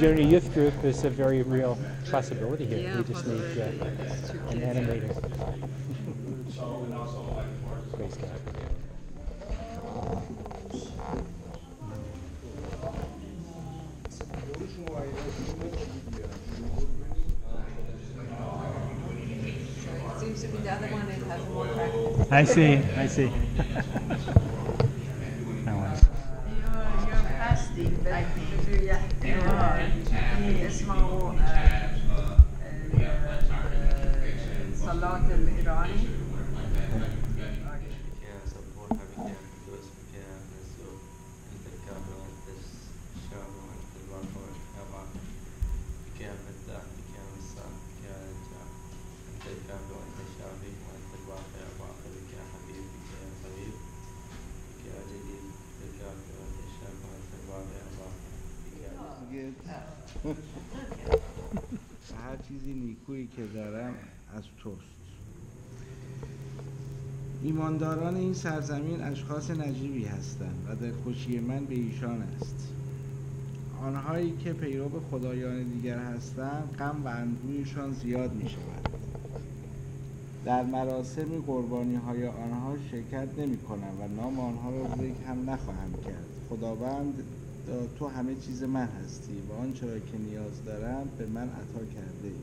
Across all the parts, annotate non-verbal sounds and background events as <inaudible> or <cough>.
junior youth group is a very real possibility here. Yeah, we just need uh, an animator. Praise God. It seems to be the other one that has more practice. I see. I see. <laughs> البيت بيريح يسمعوا الصلاة الإيراني هر چیزی نیکویی که دارم از توست. ایمانداران این سرزمین اشخاص نجیبی هستند و دلخوشی من به ایشان است. آنهایی که پیرو خدایان دیگر هستند غم و اندوهشان زیاد می شود در مراسم قربانی های آنها شرکت نمی کنم و نام آنها را ذکر هم نخواهم کرد. خداوند تو همه چیز من هستی و آنچه را که نیاز دارم به من عطا کرده ای.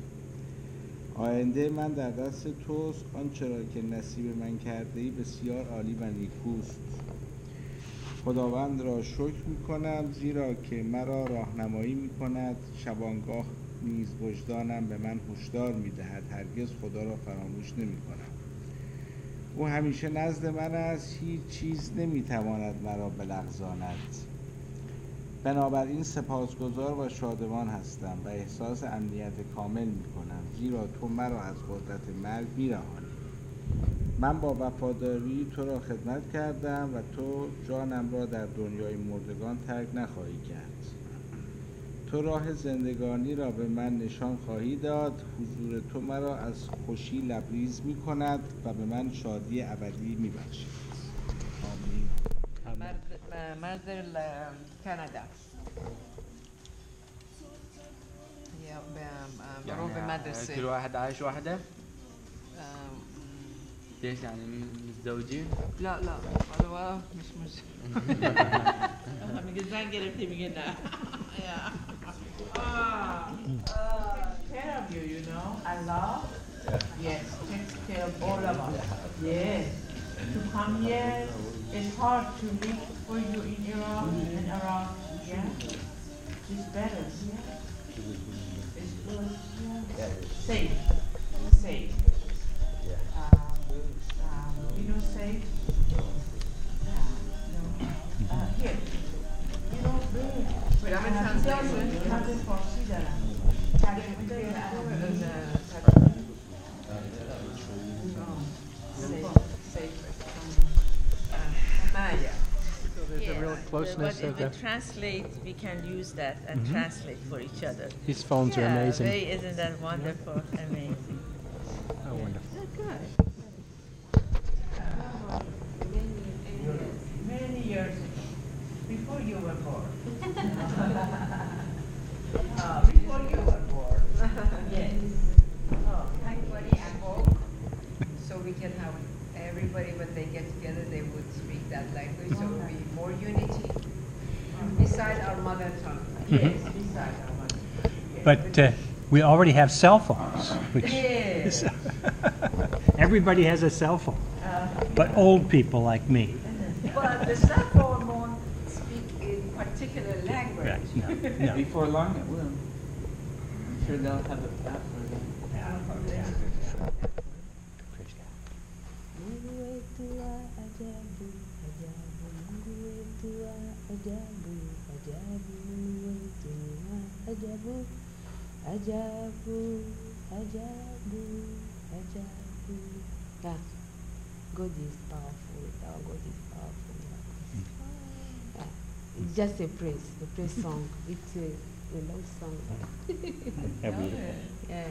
آینده من در دست توست آنچه را که نصیب من کرده ای بسیار عالی و نیکوست. خداوند را شکر می کنم زیرا که مرا راهنمایی می کند شبانگاه نیز وجدانم به من هشدار می دهد هرگز خدا را فراموش نمی کنم او همیشه نزد من است هیچ چیز نمی تواند مرا بلغزاند. بنابراین سپاسگزار و شادمان هستم و احساس امنیت کامل می کنم زیرا تو مرا از قدرت مرگ می رهانی. من با وفاداری تو را خدمت کردم و تو جانم را در دنیای مردگان ترک نخواهی کرد. تو راه زندگانی را به من نشان خواهی داد. حضور تو مرا از خوشی لبریز می کند و به من شادی ابدی می بخشید ال- كندا هي ب- بروح يعني بمدرسة كل واحد عايش وحده ليش يعني متزوجين؟ لا لا والله مش مش میگه زن گرفتی میگه نه care of you, you know. Allah, yes, takes care of all of us. Yes. To come here, it's hard to live for you in Iran and around. Yeah. It's better. Yeah. It's good. Yeah. Safe. Safe. Um, um, you know, safe. Yeah. No. Uh, here. You know. Wait, I'm in translation. Closeness But of if we the. translate, we can use that and translate for each other. These phones are amazing. they- isn't that wonderful? <laughs> Amazing. Oh, wonderful. Good. many years ago, before you were born. <laughs> Uh, before you were born. <laughs> Yes. Oh, everybody at home, so we can have everybody when they get together, they would speak that language, so it would be more unity. Beside our mother tongue. Yes, beside our mother. Yes. But uh, we already have cell phones, which Yes. <laughs> everybody has a cell phone, Uh, but old people like me. But the cell phone won't speak in particular language. Right, no, no. Before long it will. I'm sure they'll have a app for that. Praise God. Mungu wetu wa ajabu, ajabu, Mungu wetu wa ajabu, ajabu, Mungu wetu wa ajabu, ajabu, ajabu, ajabu. Yeah, God is powerful. Our God is powerful. Yeah. It's just a praise, a praise song. It's a, a love song. How beautiful. <laughs> Yeah.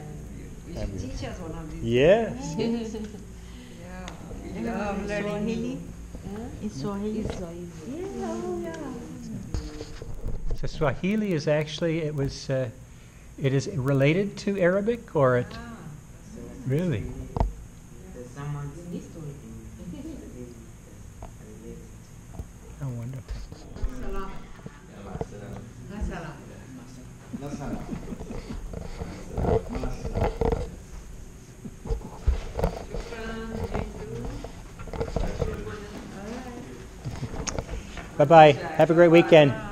You should teach us one of these. Yes. <laughs> Yeah, we love In Swahili. So. Yeah, oh, yeah. So Swahili is actually it was uh, it is related to Arabic or it really oh <laughs> <laughs> Bye bye. Have a great weekend.